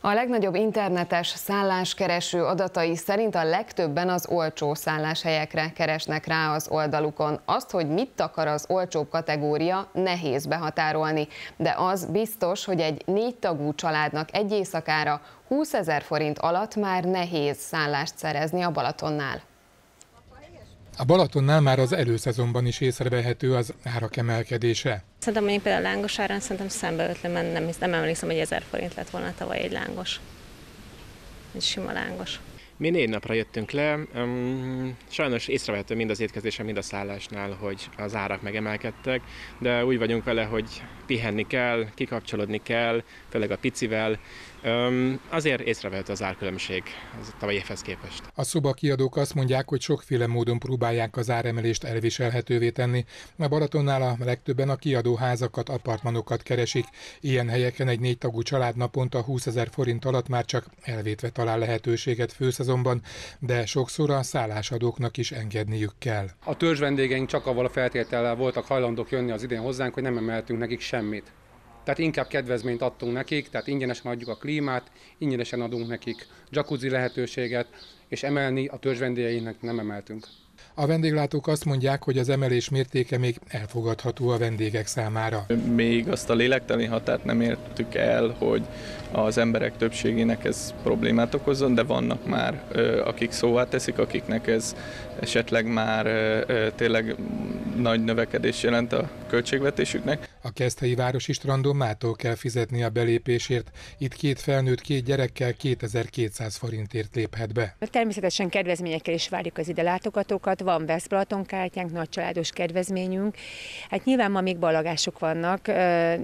A legnagyobb internetes szálláskereső adatai szerint a legtöbben az olcsó szálláshelyekre keresnek rá az oldalukon. Azt, hogy mit akar az olcsóbb kategória, nehéz behatárolni, de az biztos, hogy egy négy tagú családnak egy éjszakára 20 ezer forint alatt már nehéz szállást szerezni a Balatonnál. A Balatonnál már az előszezonban is észrevehető az árak emelkedése. Szerintem mondjuk például a lángos árán szerintem szembe ötlöm, mert nem, nem emlékszem, hogy 1000 forint lett volna tavaly egy lángos. Egy sima lángos. Mi négy napra jöttünk le, um, sajnos észrevehető mind az étkezésen, mind a szállásnál, hogy az árak megemelkedtek, de úgy vagyunk vele, hogy pihenni kell, kikapcsolódni kell, főleg a picivel, azért észrevehető az árkülönbség az tavalyi évhez képest. A szobakiadók azt mondják, hogy sokféle módon próbálják az áremelést elviselhetővé tenni. A Balatonnál a legtöbben a kiadóházakat, apartmanokat keresik. Ilyen helyeken egy négy tagú család naponta 20 ezer forint alatt már csak elvétve talál lehetőséget főszezonban, de sokszor a szállásadóknak is engedniük kell. A törzs vendégeink csak avval a feltétellel voltak hajlandók jönni az idén hozzánk, hogy nem emeltünk nekik semmit. Tehát inkább kedvezményt adtunk nekik, tehát ingyenesen adjuk a klímát, ingyenesen adunk nekik jacuzzi lehetőséget, és emelni a törzs vendégeinek nem emeltünk. A vendéglátók azt mondják, hogy az emelés mértéke még elfogadható a vendégek számára. Még azt a lélektani határt nem értük el, hogy az emberek többségének ez problémát okozzon, de vannak már, akik szóvá teszik, akiknek ez esetleg már tényleg nagy növekedés jelent a költségvetésüknek. A Keszthelyi Városi Strandon mától kell fizetni a belépésért. Itt két felnőtt két gyerekkel 2200 forintért léphet be. Természetesen kedvezményekkel is várjuk az ide látogatókat. Van Veszbalaton kártyánk, nagy családos kedvezményünk. Hát nyilván ma még balagások vannak,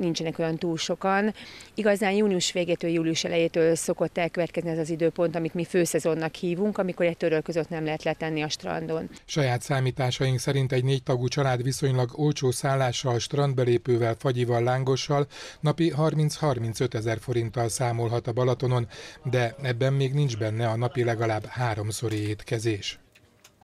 nincsenek olyan túl sokan. Igazán június végétől, július elejétől szokott elkövetkezni ez az időpont, amit mi főszezonnak hívunk, amikor egy töröl között nem lehet letenni a strandon. Saját számításaink szerint egy négy tagú család viszonylag olcsó szállással, strandbelépővel, fagyival, lángossal napi 30-35 ezer forinttal számolhat a Balatonon, de ebben még nincs benne a napi legalább háromszori étkezés.